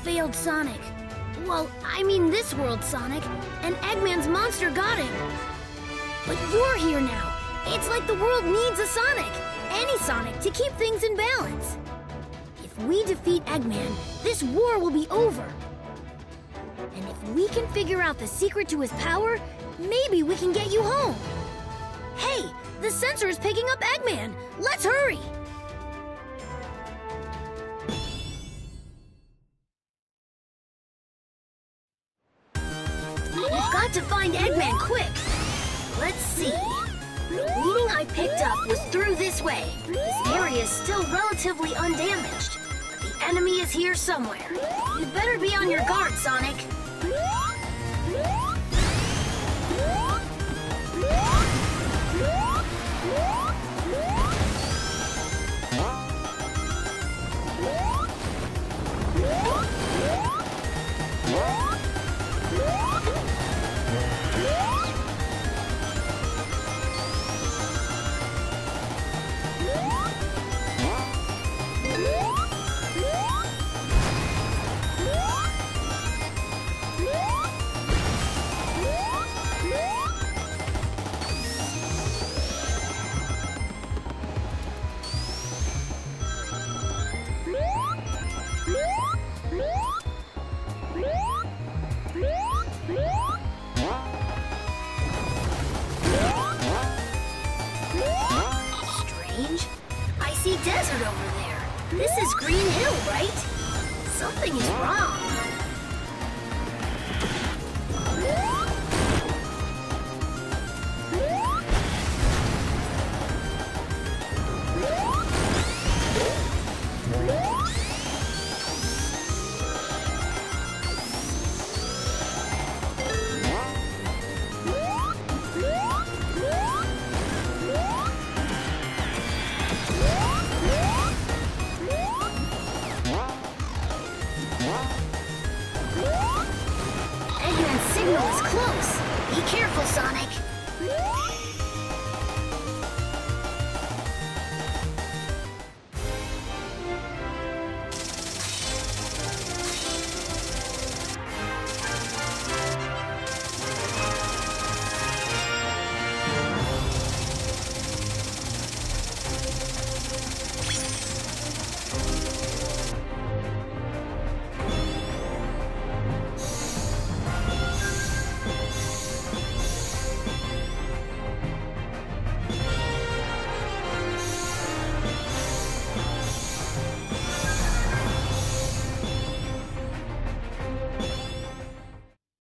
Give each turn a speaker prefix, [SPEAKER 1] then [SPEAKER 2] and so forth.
[SPEAKER 1] failed Sonic. Well, I mean this world, Sonic, and Eggman's monster got him. But you're here now. It's like the world needs a Sonic, any Sonic, to keep things in balance. If we defeat Eggman, this war will be over. And if we can figure out the secret to his power, maybe we can get you home. Hey, the sensor is picking up Eggman. Let's hurry. To find Eggman quick. Let's see. The reading I picked up was through this way. This area is still relatively undamaged. The enemy is here somewhere. You'd better be on your guard, Sonic. Desert over there. This is Green Hill, right? Something is wrong. Signal is close. Be careful, Sonic.